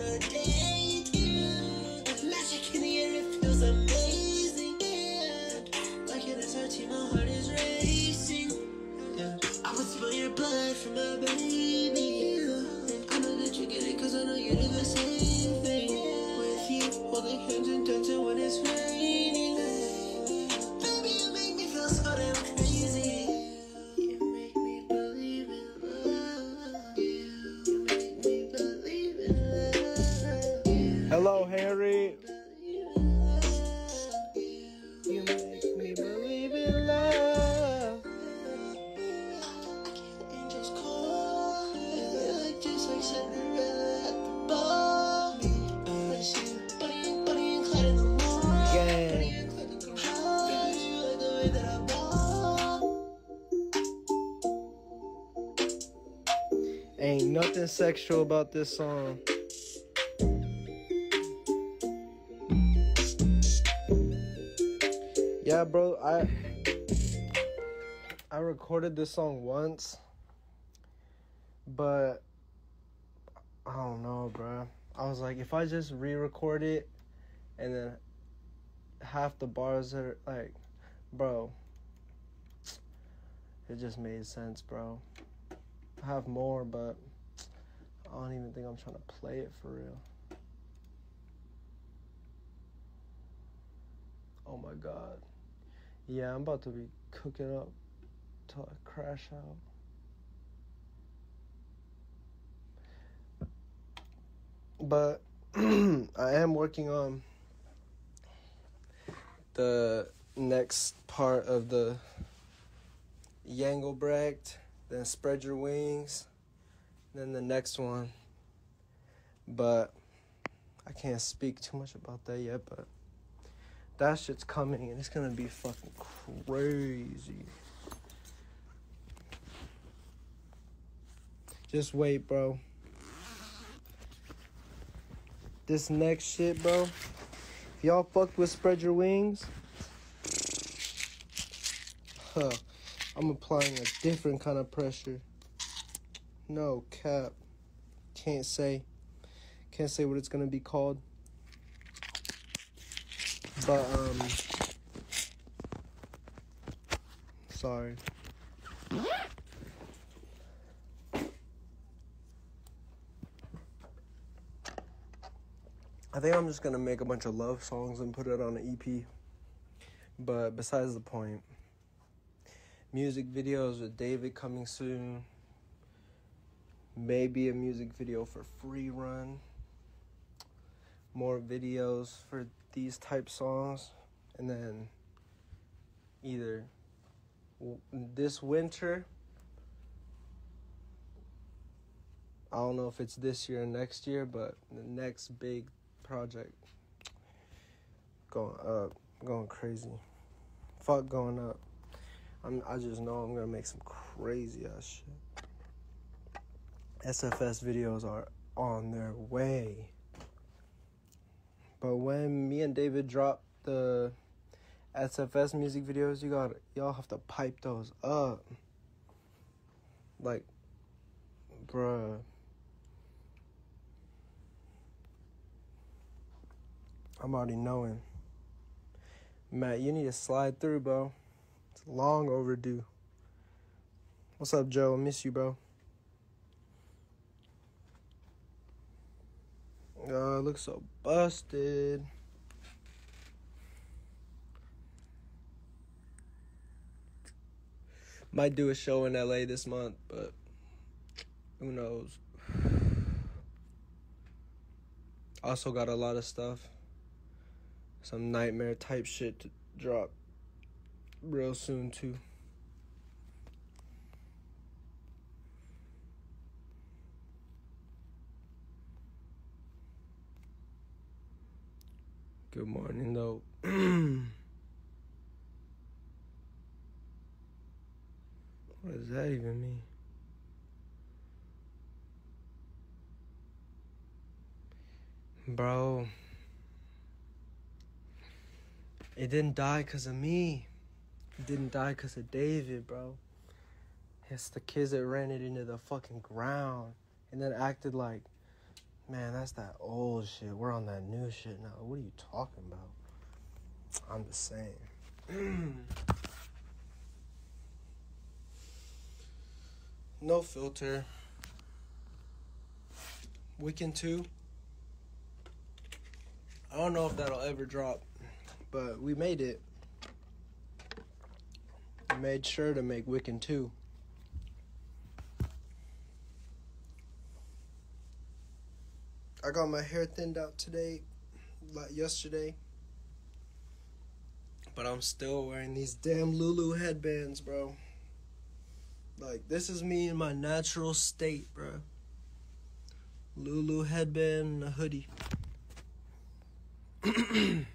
wanna sexual about this song. Yeah, bro, I I recorded this song once, but I don't know, bro. I was like, if I just re-record it, and then half the bars are like, bro, it just made sense, bro. I have more, but I don't even think I'm trying to play it for real. Oh my god. Yeah, I'm about to be cooking up till I crash out. But I am working on the next part of the Yangelbrecht, then Spread Your Wings, then the next one. But I can't speak too much about that yet, but that shit's coming and it's gonna be fucking crazy. Just wait, bro. This next shit, bro. If y'all fucked with Spread Your Wings, huh, I'm applying a different kind of pressure. No cap. Can't say. Can't say what it's gonna be called. But um sorry. I think I'm just gonna make a bunch of love songs and put it on an EP. But besides the point, music videos with David coming soon. Maybe a music video for Free Run. More videos for these type songs. And then either w- this winter. I don't know if it's this year or next year, but the next big project going up, going crazy. Fuck going up. I'm I just know I'm gonna make some crazy ass shit. SFS videos are on their way. But when me and David drop the SFS music videos, you got y'all have to pipe those up. Like bruh. I'm already knowing. Matt, you need to slide through, bro. It's long overdue. What's up, Joe? Miss you, bro. Uh, it looks so busted. Might do a show in LA this month, but who knows? Also got a lot of stuff. Some nightmare type shit to drop real soon too. Good morning though. what does that even mean? Bro, it didn't die because of me. It didn't die because of David, bro. It's the kids that ran it into the fucking ground and then acted like Man, that's that old shit. We're on that new shit now. What are you talking about? I'm the same. no filter. Weekend 2. I don't know if that'll ever drop, but we made it. We made sure to make Wiccan 2. I got my hair thinned out today, like yesterday. But I'm still wearing these damn Lulu headbands, bro. Like, this is me in my natural state, bro. Lulu headband and a hoodie.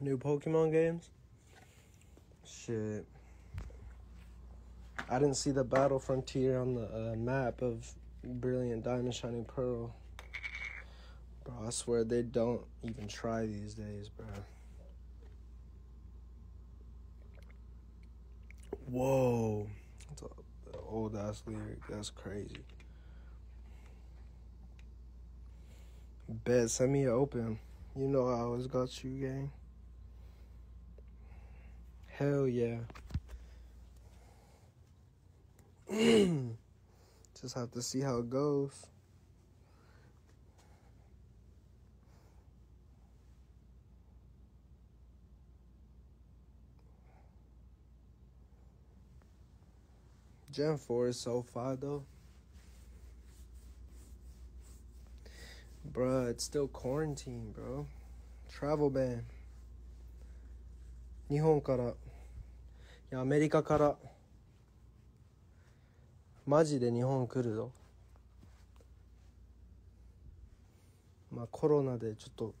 New Pokemon games? Shit. I didn't see the Battle Frontier on the uh, map of Brilliant Diamond Shining Pearl. Bro, I swear they don't even try these days, bro. Whoa. That's an old ass lyric. That's crazy. Bet, send me an open. You know I always got you, gang. Hell yeah. Just have to see how it goes. Gen 4 is so far though. Bruh, it's still quarantine, bro. Travel ban. 日本から。いや、アメリカから。 マジで日本来るぞ。まあコロナでちょっと、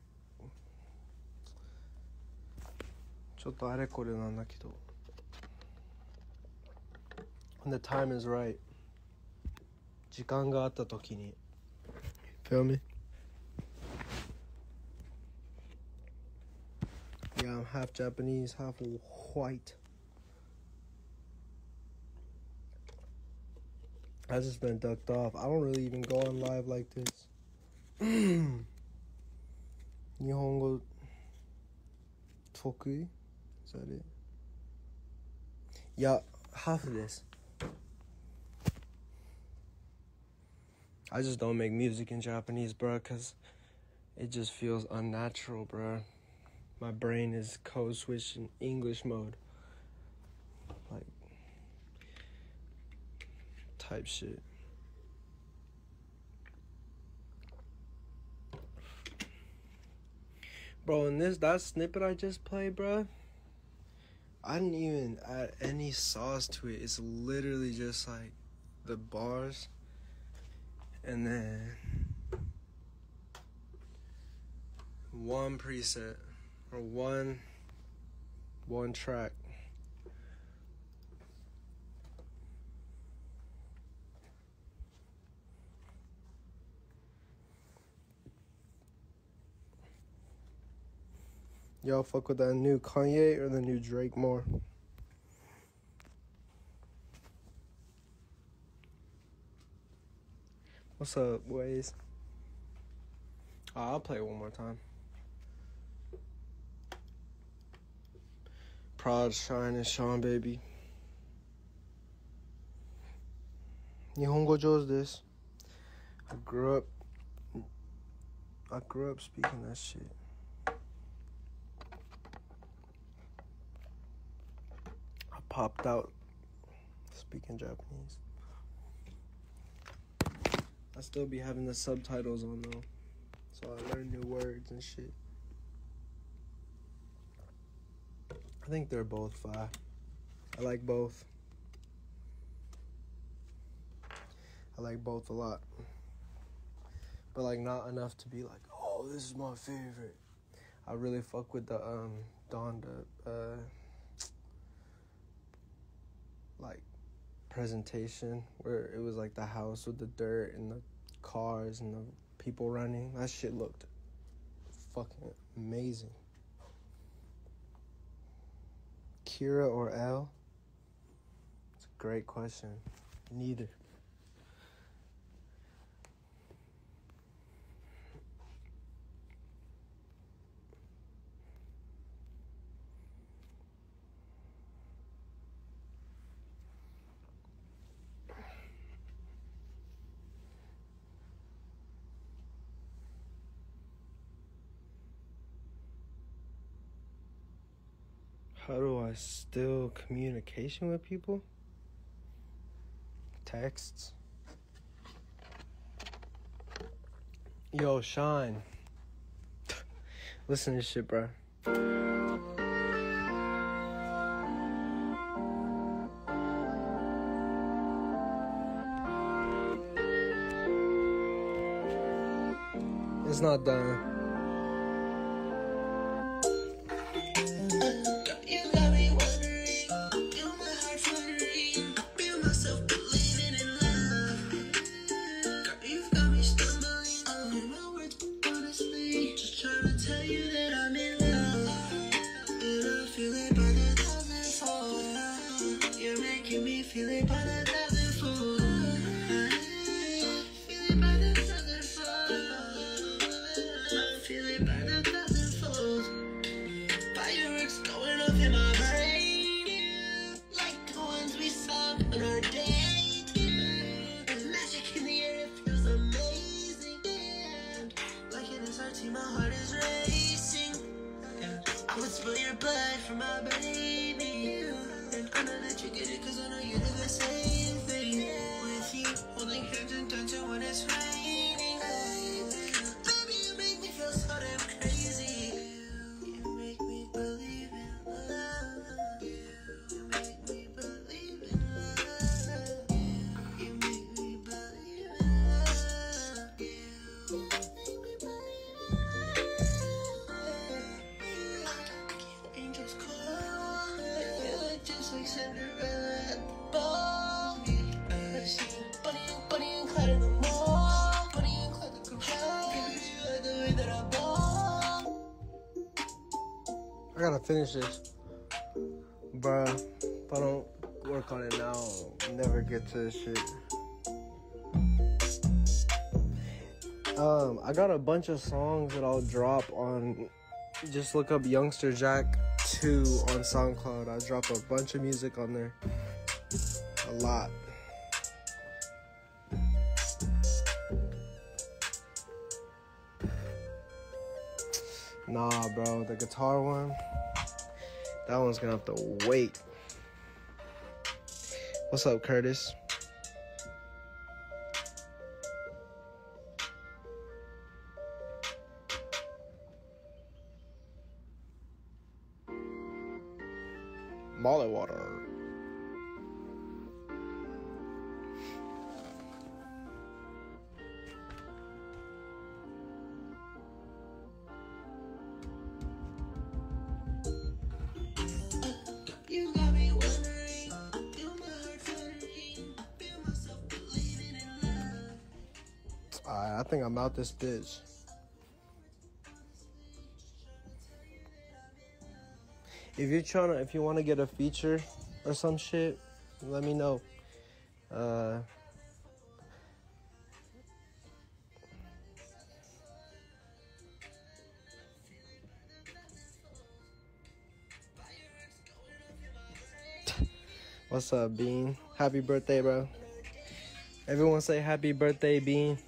ちょっとあれこれなんだけど。The time is right. 時間があった時に。Feel me? Yeah, I'm half Japanese, half white. I just been ducked off. I don't really even go on live like this. Nihongo Tokui? Is that it? Yeah, half of this. I just don't make music in Japanese, bro, because it just feels unnatural, bro. My brain is code switching English mode. Type shit. Bro, and this that snippet I just played, bro. I didn't even add any sauce to it. It's literally just like the bars and then one preset or one one track. Y'all fuck with that new Kanye or the new Drake more? What's up, boys? Oh, I'll play one more time. Prod, Shine, and Sean, baby. Nihongo Joe's this. I grew up. I grew up speaking that shit. Popped out speaking Japanese. I still be having the subtitles on though, so I learn new words and shit. I think they're both fine. I like both. I like both a lot. But like not enough to be like, oh, this is my favorite. I really fuck with the um Donda uh like presentation where it was like the house with the dirt and the cars and the people running. That shit looked fucking amazing. Kira or L? It's a great question. Neither. How do I still communication with people? Texts. Yo, Shine. Listen to this shit, bro. It's not done. I would spill your blood for my baby. And I know that you get it, cause I know you do the same thing. With you, holding hands and dancing when it's raining. Finish this. Bruh, if I don't work on it now, I'll never get to this shit. Um, I got a bunch of songs that I'll drop on. Just look up Yungster Jack 2 on SoundCloud. I drop a bunch of music on there. A lot. Nah, bro, the guitar one. That one's gonna have to wait. What's up, Curtis? Molly water. I'm out this bitch. If you're trying to, if you want to get a feature or some shit, let me know. Uh, what's up, Bean? Happy birthday, bro. Everyone say happy birthday, Bean.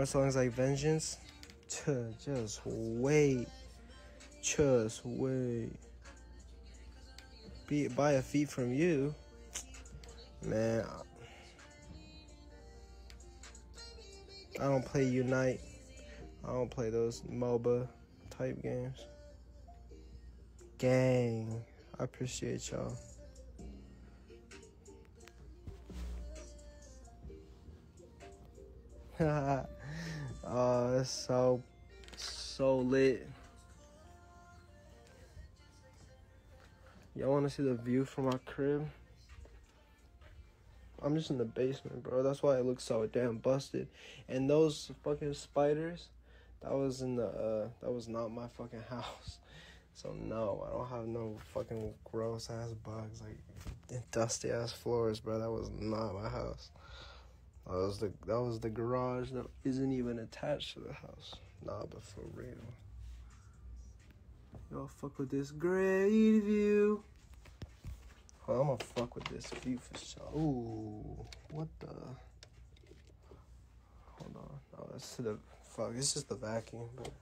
More songs like Vengeance. Ch- Just wait. Just wait. Be by a feat from you. Man. I don't play Unite. I don't play those MOBA type games. Gang. I appreciate y'all. oh, it's so so lit. Y'all want to see the view from my crib? I'm just in the basement, bro. That's why it looks so damn busted. And those fucking spiders, that was in the uh that was not my fucking house. So no, I don't have no fucking gross ass bugs like dusty ass floors, bro. That was not my house. That was the that was the garage that isn't even attached to the house. Nah, but for real. Y'all fuck with this great view. Oh, I'm gonna fuck with this view for sure. Ooh, what the? Hold on. No, that's the fuck. It's just the vacuum. But...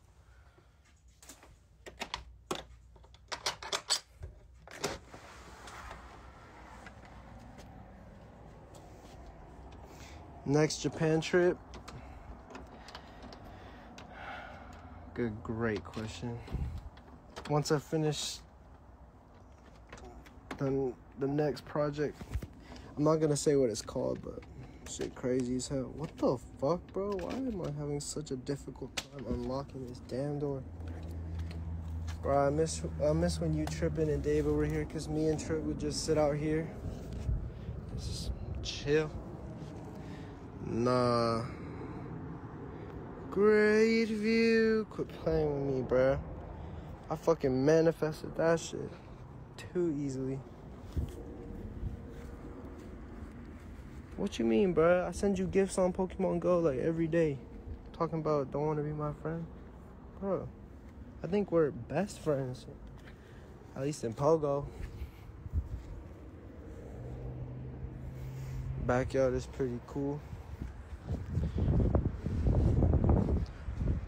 Next Japan trip. Good, great question. Once I finish the the next project, I'm not gonna say what it's called, but shit crazy as hell. What the fuck, bro? Why am I having such a difficult time unlocking this damn door? Bro, I miss I miss when you tripping and Dave over here, cause me and Trip would just sit out here, just chill. Nah. Great view. Quit playing with me, bruh. I fucking manifested that shit too easily. What you mean, bruh? I send you gifts on Pokemon Go like every day. Talking about don't want to be my friend. Bro, I think we're best friends. At least in Pogo. Backyard is pretty cool.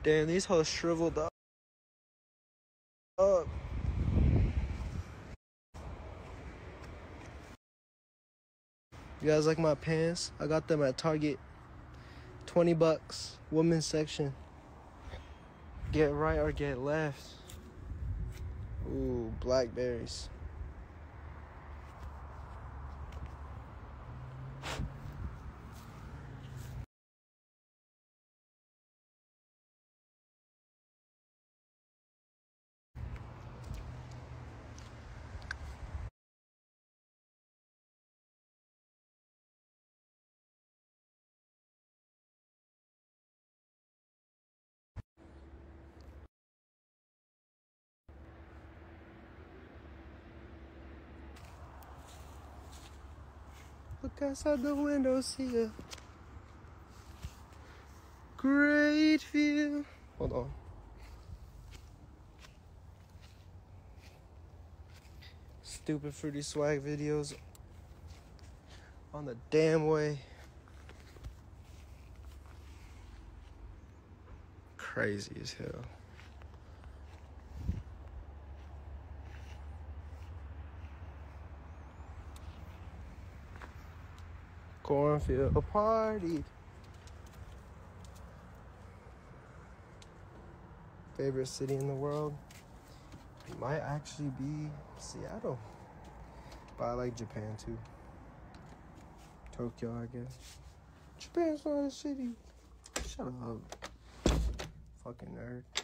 Damn, these hoes shriveled up. up. You guys like my pants? I got them at Target. 20 bucks, women's section. Get right or get left. Ooh, blackberries. Look outside the window, see a great view. Hold on. Stupid fruity swag videos on the damn way. Crazy as hell. Cornfield party. Favorite city in the world It might actually be Seattle. But I like Japan too. Tokyo, I guess. Japan's not a city. Shut up. Fucking nerd.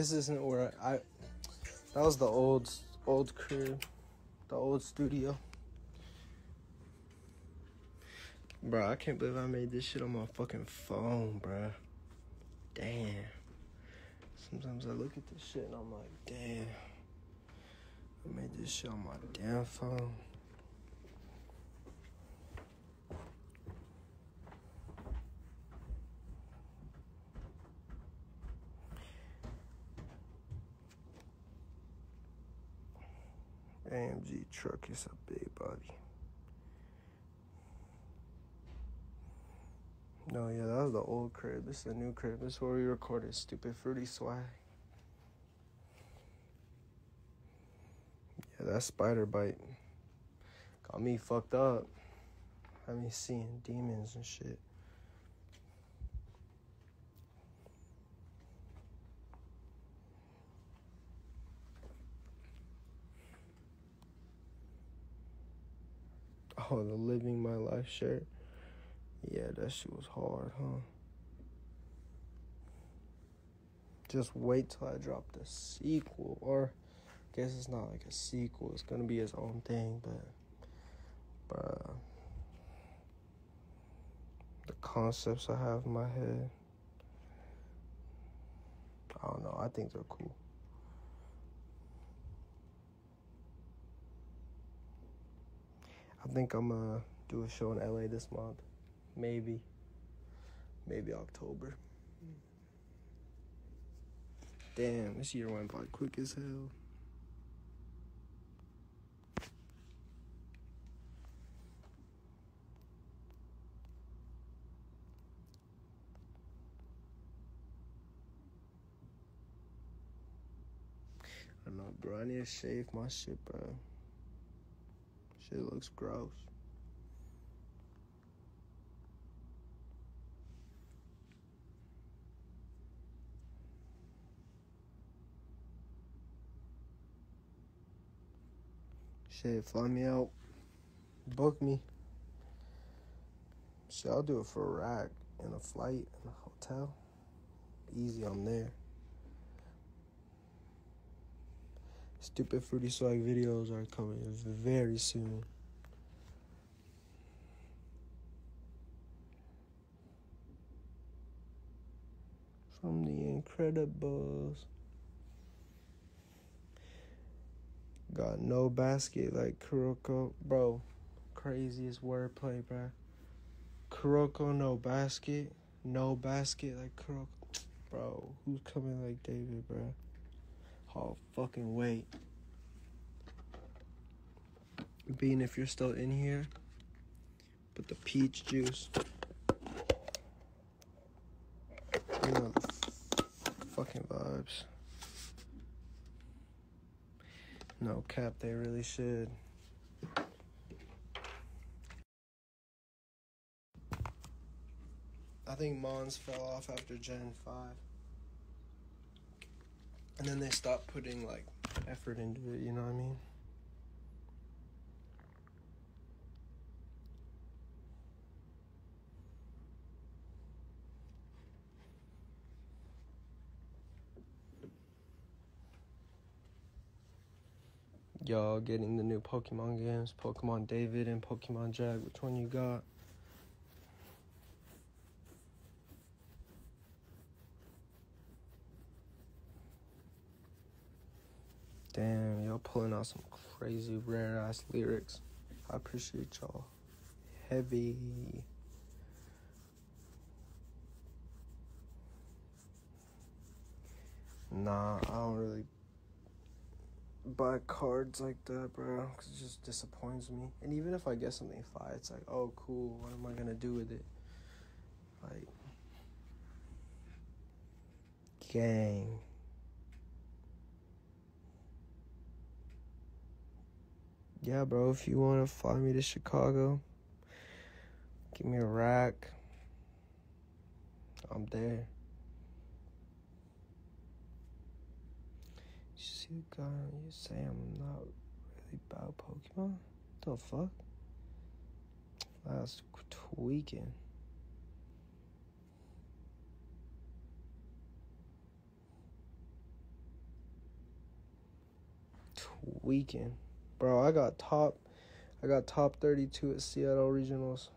This isn't where I. That was the old old crib, the old studio. Bro, I can't believe I made this shit on my fucking phone, bro. Damn. Sometimes I look at this shit and I'm like, damn. I made this shit on my damn phone. AMG truck is a big body. No, yeah, that was the old crib. This is the new crib. This is where we recorded Stupid Fruity Swag. Yeah, that spider bite got me fucked up. Had me seeing demons and shit. Oh, the living my life shirt. Yeah, that shit was hard, huh? just wait till I drop the sequel. Or, I guess it's not like a sequel, it's gonna be his own thing, but, bruh. The concepts I have in my head, I don't know, I think they're cool. I think I'm gonna do a show in LA this month. Maybe. Maybe October. Damn, this year went by quick as hell. I know, bro. I need to shave my shit, bro. Shit looks gross. Shit, fly me out. Book me. Shit, I'll do it for a rack and a flight and a hotel. Easy, I'm there. Stupid Fruity Swag videos are coming very soon. From the Incredibles. Got no basket like Kuroko. Bro, craziest wordplay, bro. Kuroko, no basket. No basket like Kuroko. Bro, who's coming like David, bro? Oh, fucking wait. Bean, if you're still in here, put the peach juice. You fucking vibes. No cap, they really should. I think Mons fell off after Gen 5. And then they stop putting like effort into it, you know what I mean? Y'all getting the new Pokemon games, Pokemon David and Pokemon Jack. Which one you got? Damn, y'all pulling out some crazy rare ass lyrics. I appreciate y'all. Heavy. Nah, I don't really buy cards like that, bro. Cause it just disappoints me. And even if I get something fire, it's like, oh, cool. What am I gonna do with it? Like, gang. Yeah, bro. If you wanna fly me to Chicago, give me a rack. I'm there. You see the guy you say I'm not really about Pokemon? The fuck? That's tweaking. Tweaking. Bro, I got top I got top 32 at Seattle Regionals.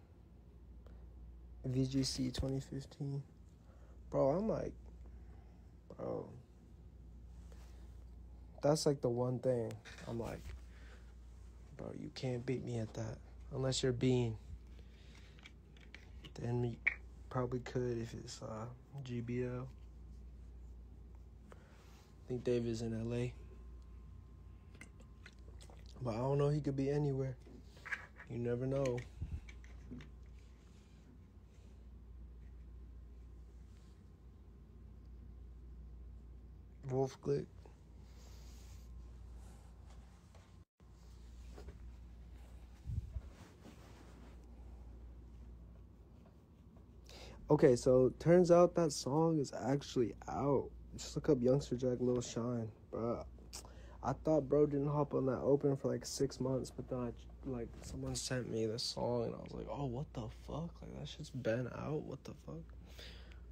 VGC 2015. Bro, I'm like bro that's like the one thing I'm like, bro, you can't beat me at that unless you're Bean. Then me probably could if it's uh, GBL. I think David's in LA, but I don't know. He could be anywhere. You never know. Wolf click. Okay, so turns out that song is actually out. Just look up Yungster Jack Lil Shine, bro. I thought bro didn't hop on that open for like six months, but then I like someone sent me this song and I was like, oh what the fuck? Like that shit's been out. What the fuck?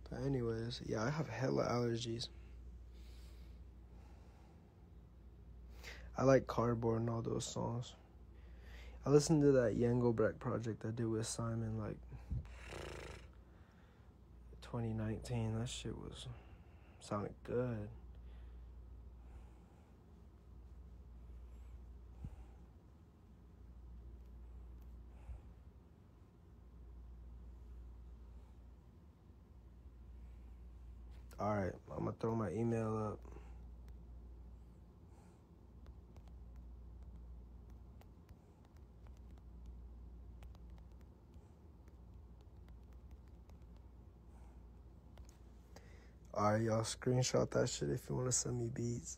But anyways, yeah, I have hella allergies. I like cardboard and all those songs. I listened to that Yango project I did with Simon like 2019. That shit was sounded good. All right, I'm gonna throw my email up. All right, y'all screenshot that shit if you want to send me beats.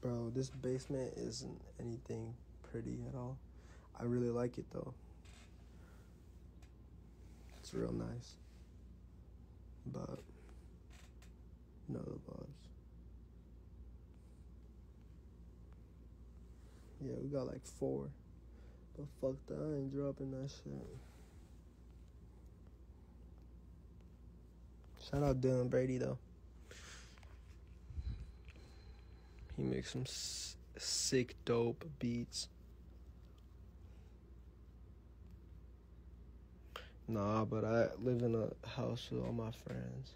Bro, this basement isn't anything pretty at all. I really like it though. It's real nice. But no vibes. Yeah, we got like four. But fuck that, I ain't dropping that shit. Shout out Dylan Brady though. He makes some s- sick, dope beats. Nah, but I live in a house with all my friends.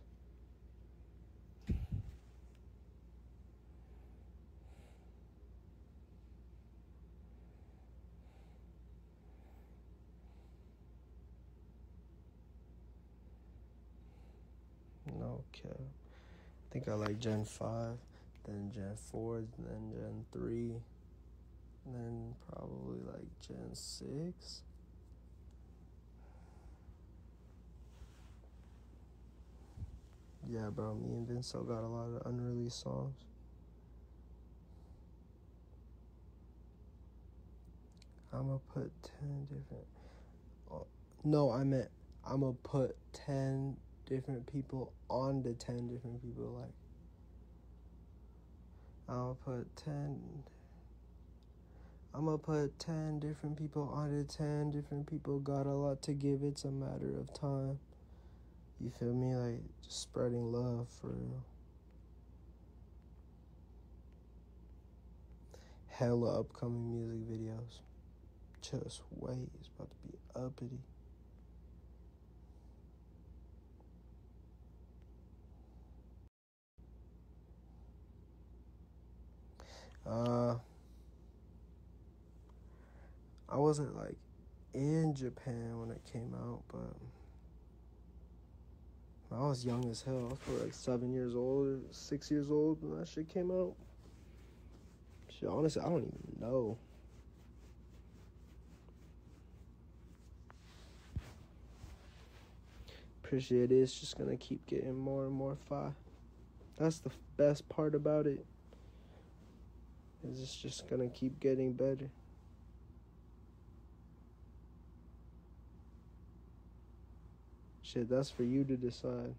No cap. I think I like Gen 5, then Gen 4, then Gen 3, and then probably like Gen 6. Yeah, bro, me and Vince got a lot of unreleased songs. I'm gonna put 10 different. Oh, no, I meant I'm gonna put 10 different people on the 10 different people. Like, I'll put 10. I'm gonna put 10 different people on the 10 different people. Got a lot to give, it's a matter of time. You feel me? Like, just spreading love for real. Hella upcoming music videos. Just wait, it's about to be uppity. Uh, I wasn't like in Japan when it came out, but I was young as hell. I was probably like seven years old, or six years old when that shit came out. Shit, honestly, I don't even know. Appreciate it. It's just gonna keep getting more and more fire. That's the best part about it. Is it's just gonna keep getting better. Shit, that's for you to decide.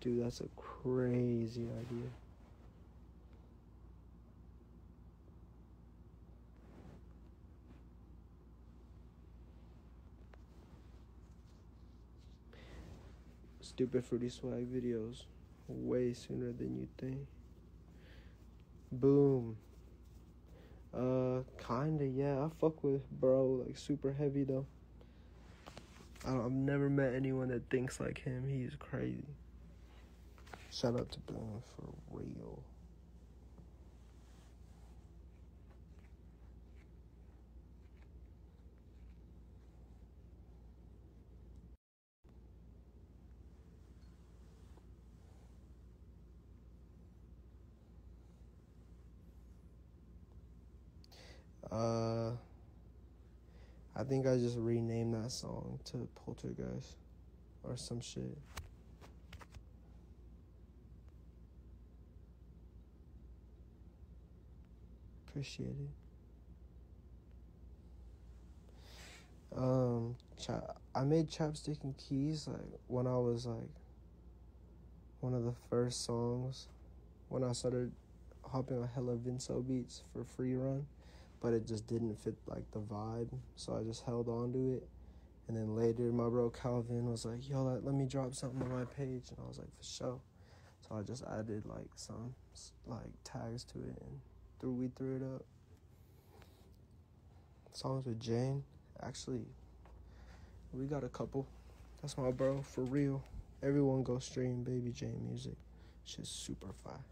Dude, that's a crazy idea. Stupid Fruity Swag videos way sooner than you think. Boom. Uh, kinda, yeah. I fuck with bro, like super heavy though. I have never met anyone that thinks like him. He's crazy. Shout out to Boom for real. Uh, I think I just renamed that song to Poltergeist or some shit. Appreciate it. Um, cha- I made chapstick and keys like when I was like one of the first songs when I started hopping on hella Vinso beats for free run but it just didn't fit like the vibe. So I just held on to it. And then later, my bro Calvin was like, "Yo, let, let me drop something on my page," and I was like, "For sure." So I just added like some like tags to it, and threw we threw it up. Songs with Jane, actually, we got a couple. That's my bro for real. Everyone go stream Baby Jane music. Shit's super fire.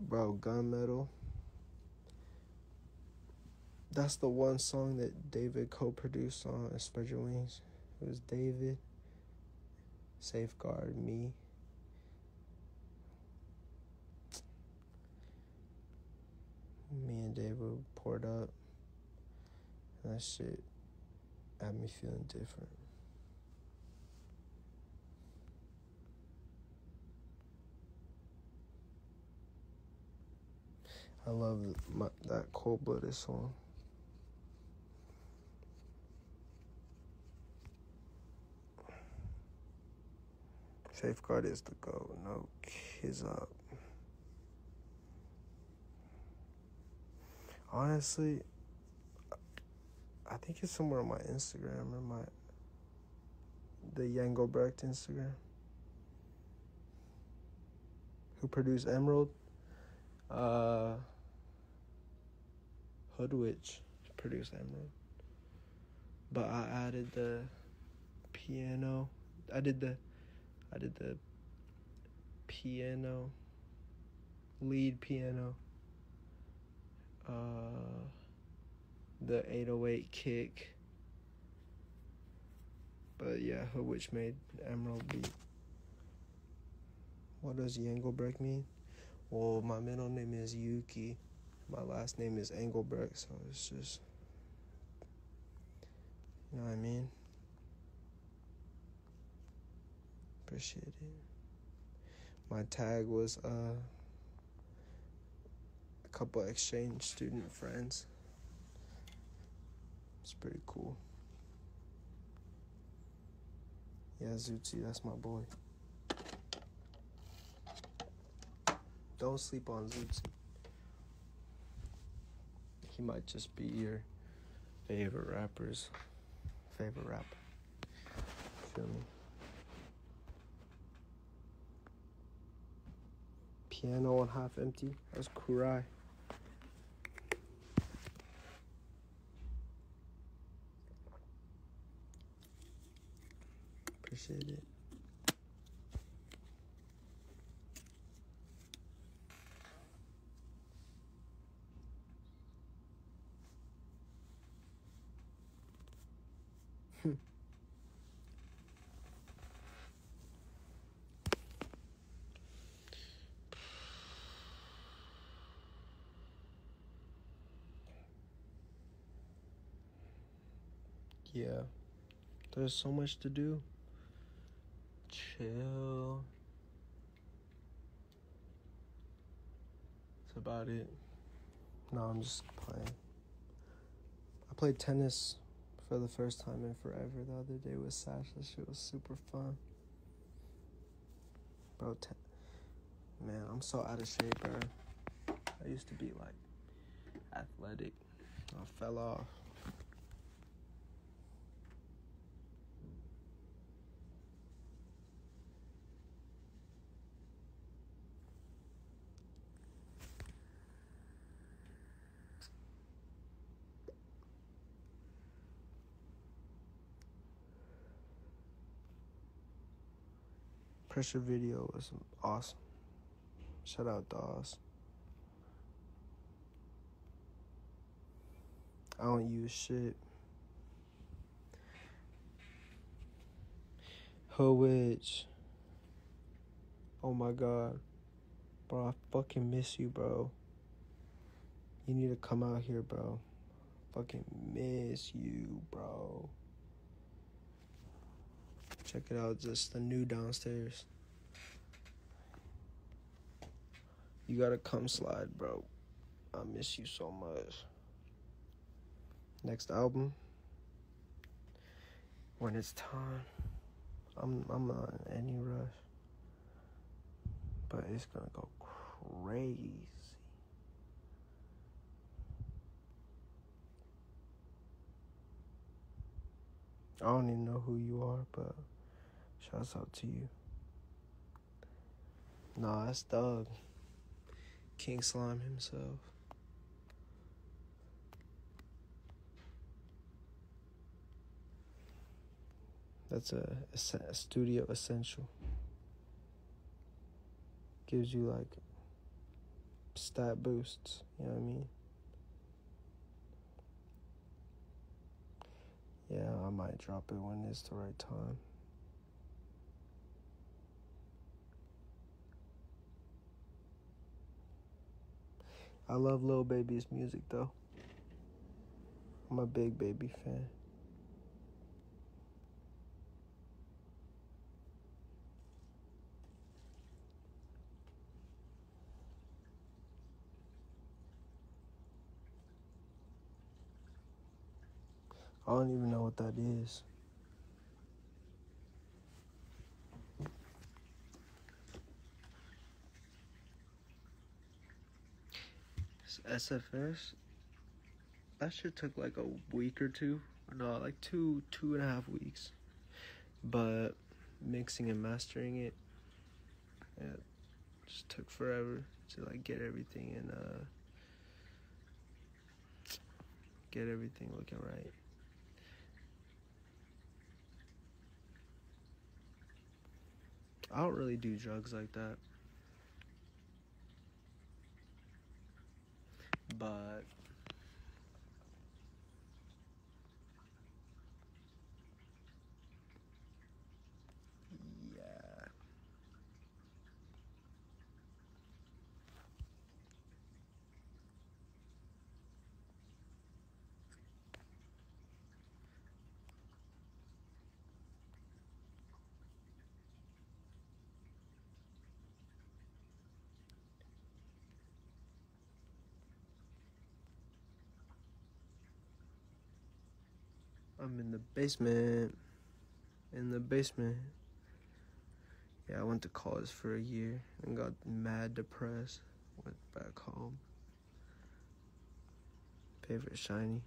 Bro, gunmetal. That's the one song that David co-produced on Your Wings. It was David, Safeguard, me. Me and David poured up. And that shit had me feeling different. I love my, that cold blooded song. Safeguard is the go. No kids up. Honestly, I think it's somewhere on my Instagram or my the Yango Instagram. Who produced Emerald? Uh Hoodwitch produced Emerald. But I added the piano. I did the I did the piano lead piano. Uh the 808 kick. But yeah, Hoodwitch made Emerald beat. What does Yanglebrecht mean? Well, my middle name is Yuki my last name is Engelbrecht, so it's just, you know what I mean? Appreciate it. My tag was uh, a couple exchange student friends. It's pretty cool. Yeah, Zootsie, that's my boy. Don't sleep on Zootsie he might just be your favorite rapper's favorite rapper. Feel me? Piano on half empty. That's Kurai. Appreciate it. yeah, there's so much to do. Chill. That's about it. No, I'm just playing. I played tennis for the first time in forever the other day with Sasha. Shit was super fun. Bro, te- man, I'm so out of shape, bro. I used to be like athletic. I fell off. Pressure video was awesome. Shout out Dawes. I don't use shit. Hoodwitch. Oh my god. Bro, I fucking miss you, bro. You need to come out here, bro. Fucking miss you, bro. Check it out, just the new downstairs. You gotta come slide, bro. I miss you so much. Next album. when it's time. I'm I'm not in any rush. But it's gonna go crazy. I don't even know who you are, but shouts out to you. Nah, that's Doug. King Slime himself. That's a, a studio essential. Gives you like stat boosts, you know what I mean? Yeah, I might drop it when it's the right time. I love Lil Baby's music though. I'm a big baby fan. I don't even know what that is. SFS. That shit took like a week or two. No, like two, two and a half weeks. But mixing and mastering it, it just took forever to like get everything and uh get everything looking right. I don't really do drugs like that. But I'm in the basement. In the basement. Yeah, I went to college for a year and got mad depressed. Went back home. Favorite shiny.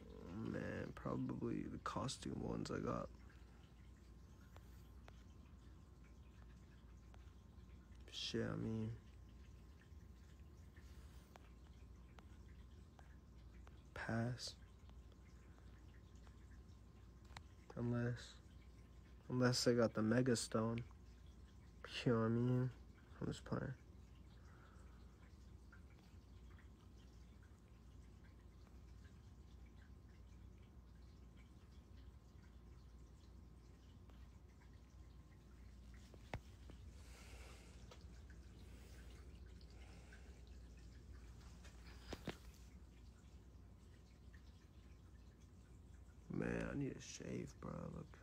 Oh, man, probably the costume ones I got. Shit, I mean. Pass. Unless. Unless I got the Mega Stone. You know what I mean? I'm just playing. Man, I need a shave, bro. Look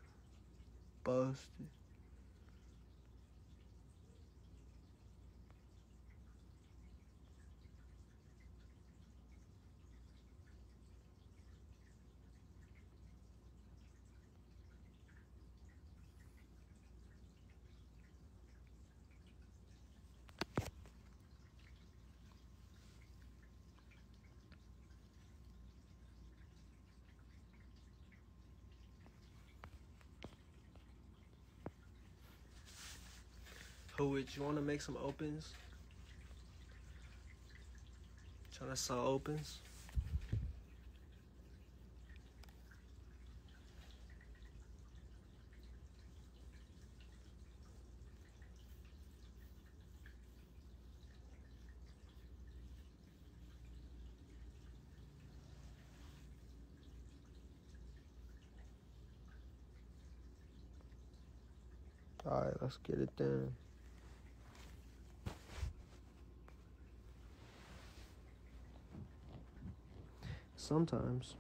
busted. Hoodwitch, you want to make some opens? Trying to sell opens? Alright, let's get it done. Sometimes.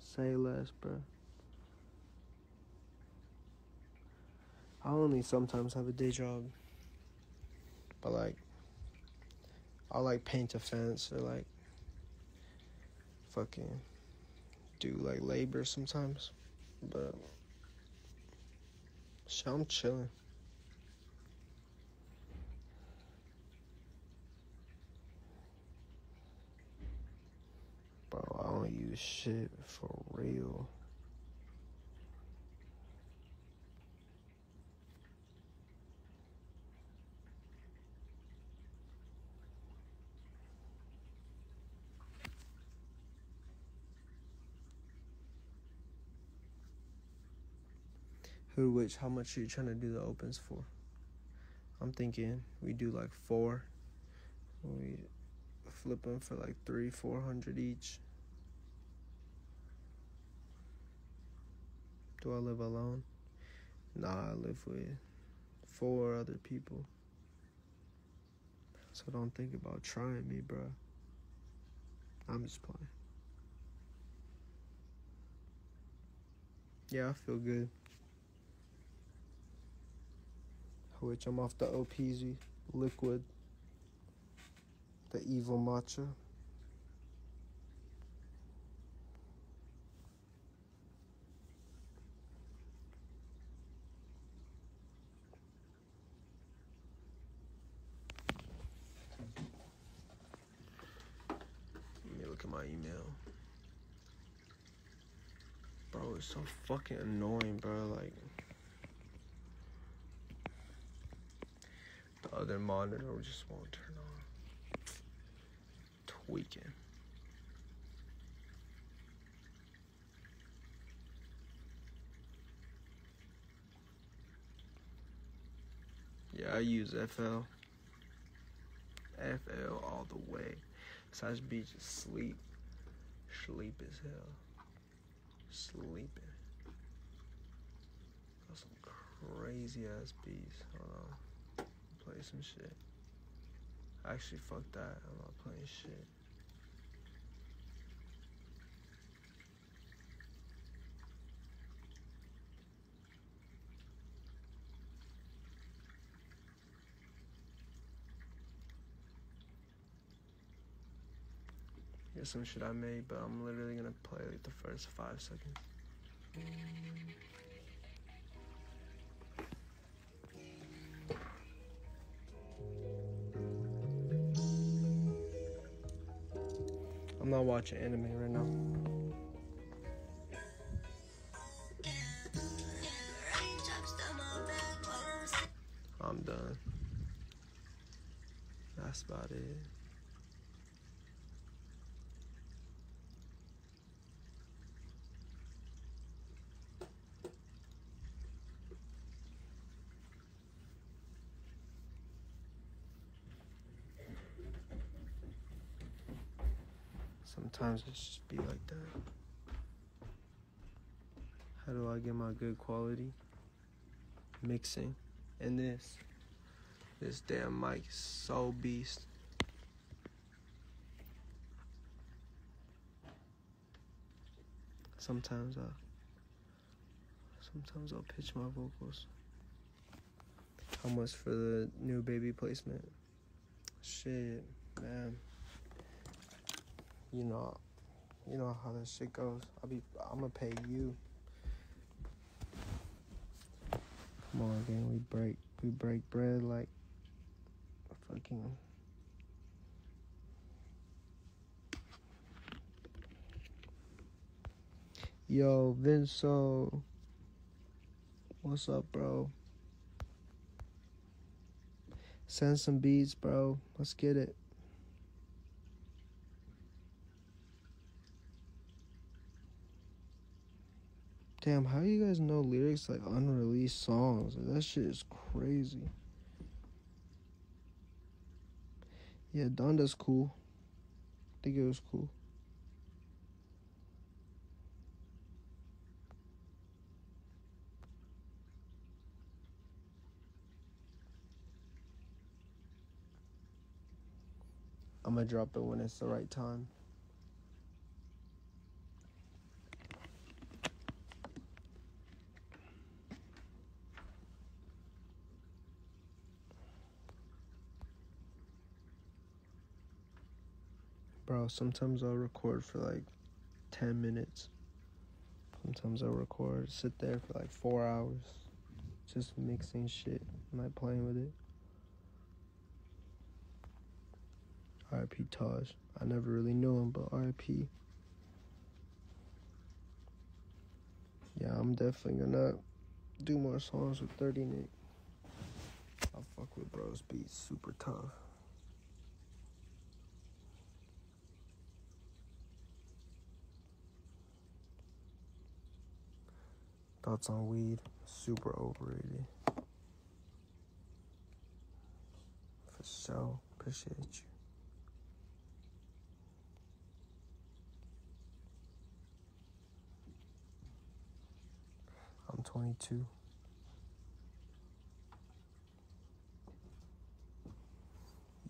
Say less, bro. I only sometimes have a day job. But like I'll like paint a fence or like fucking do like labor sometimes. But shit, I'm chilling. Shit for real. Who, which, how much are you trying to do the opens for? I'm thinking we do like four. We flip them for like three, four hundred each. Do I live alone? Nah, I live with four other people. So don't think about trying me, bro. I'm just playing. Yeah, I feel good. Which I'm off the OPZ liquid, the evil matcha. Let me look at my email. Bro, it's so fucking annoying, bro. Like, the other monitor just won't turn on. Tweaking. Yeah, I use FL. FL all the way. Besides beach is sleep. Sleep as hell. Sleeping. Got some crazy ass beats. Hold on. Play some shit. Actually, fuck that. I'm not playing shit. Some shit I made, but I'm literally gonna play like the first five seconds. I'm not watching anime right now. Sometimes it just be like that. How do I get my good quality? Mixing. And this. This damn mic is so beast. Sometimes I sometimes I'll pitch my vocals. How much for the new baby placement? Shit, man. You know you know how that shit goes. I'll be I'm gonna pay you. Come on, gang, we break we break bread like fucking Yo, Vinso. What's up, bro? Send some beats, bro. Let's get it. Damn, how you guys know lyrics like unreleased songs? Like, that shit is crazy. Yeah, Donda's cool. I think it was cool. I'm gonna drop it when it's the right time. Bro, sometimes I'll record for like 10 minutes. Sometimes I'll record, sit there for like four hours, just mixing shit, not playing with it. RIP Taj. I never really knew him, but RIP. Yeah, I'm definitely gonna do more songs with 30 Nick. I fuck with bros beats super tough. Thoughts on weed? Super overrated. For sure. Appreciate you. I'm 22.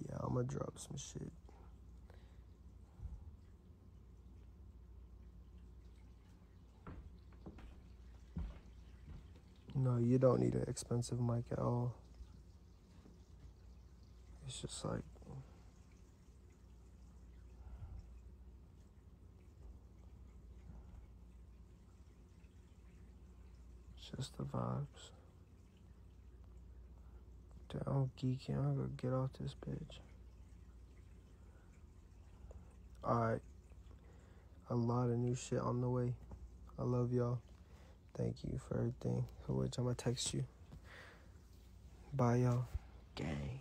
Yeah, I'm gonna drop some shit. No, you don't need an expensive mic at all. It's just like it's just the vibes. Dude, I'm geeking. I'm gonna get off this bitch. Alright. A lot of new shit on the way. I love y'all. Thank you for everything. Which I'm gonna text you. Bye, y'all. Gang.